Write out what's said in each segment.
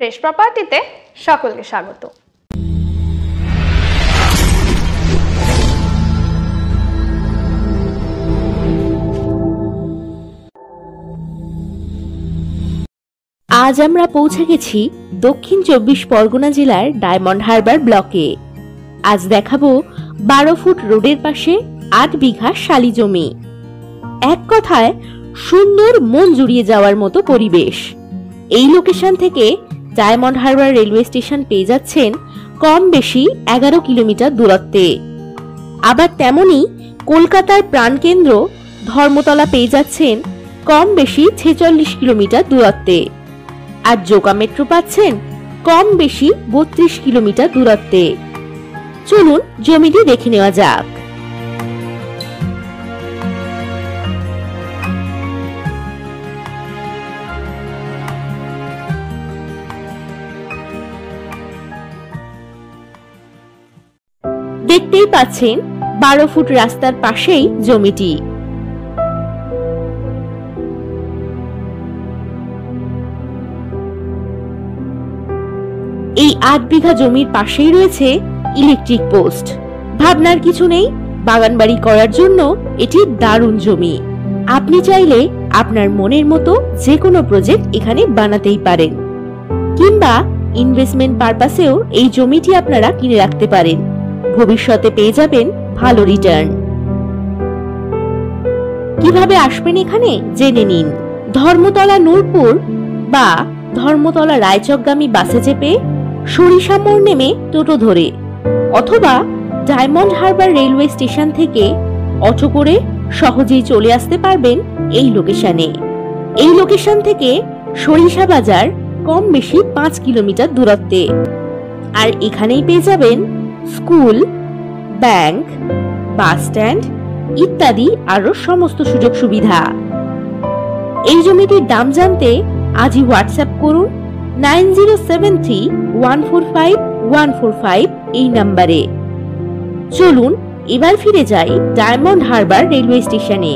Fresh প্রপার্টিতে সকলকে স্বাগত। আজ আমরা পৌঁছে গেছি দক্ষিণ চব্বিশ পরগনা জেলার ডায়মন্ড হারবার ব্লকে। আজ দেখাবো বারো ফুট রোডের পাশে আট বিঘা শালি জমি। এক কথায় সুন্দর মন জুড়িয়ে যাওয়ার মতো পরিবেশ। এই লোকেশন থেকে ডায়মন্ড হারবার রেলওয়ে স্টেশন পেয়ে যাচ্ছেন কম বেশি এগারো কিলোমিটার দূরত্বে। আবার তেমনি কলকাতার প্রাণকেন্দ্র ধর্মতলা পেয়ে যাচ্ছেন কম বেশি ছেচল্লিশ কিলোমিটার দূরত্বে। আর জোকা মেট্রো পাচ্ছেন কম বেশি বত্রিশ কিলোমিটার দূরত্বে। চলুন জমিটি দেখে নেওয়া যাক। দেখতেই পাচ্ছেন বারো ফুট রাস্তার পাশেই জমিটি। এই আট বিঘা জমির পাশেই রয়েছে ইলেকট্রিক পোস্ট ভাবনার কিছু নেই, বাগানবাড়ি করার জন্য এটি দারুণ জমি। আপনি চাইলে আপনার মনের মতো যে কোনো প্রজেক্ট এখানে বানাতেই পারেন। কিংবা ইনভেস্টমেন্ট পারপাসেও এই জমিটি আপনারা কিনে রাখতে পারেন। ভবিষ্যতে পেয়ে যাবেন ভালো রিটার্ন কীভাবে আসবেন এখানে? জেনে নিন। ধর্মতলা নূরপুর বা ধর্মতলা রায়চকগামী বাসে চেপে সরিষা মোড় নেমে টোটো ধরে অথবা ডায়মন্ড হারবার রেলওয়ে স্টেশন থেকে অটো করে সহজেই চলে আসতে পারবেন এই লোকেশনে। এই লোকেশন থেকে সরিষা বাজার কম বেশি পাঁচ কিলোমিটার দূরত্বে। আর এখানেই পেয়ে যাবেন স্কুল, ব্যাংক, বাস স্ট্যান্ড ইত্যাদি আরও সমস্ত সুযোগ সুবিধা। এই জমিটির দাম জানতে আজই হোয়াটসঅ্যাপ করুন nine zero seven three one four five one four five এই নাম্বারে। চলুন, এবার ফিরে যাই ডায়মন্ড হারবার রেলওয়ে স্টেশনে।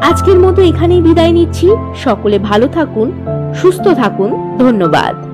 আজকের মতো এখানেই বিদায় নিচ্ছি। সকলে ভালো থাকুন, সুস্থ থাকুন। ধন্যবাদ।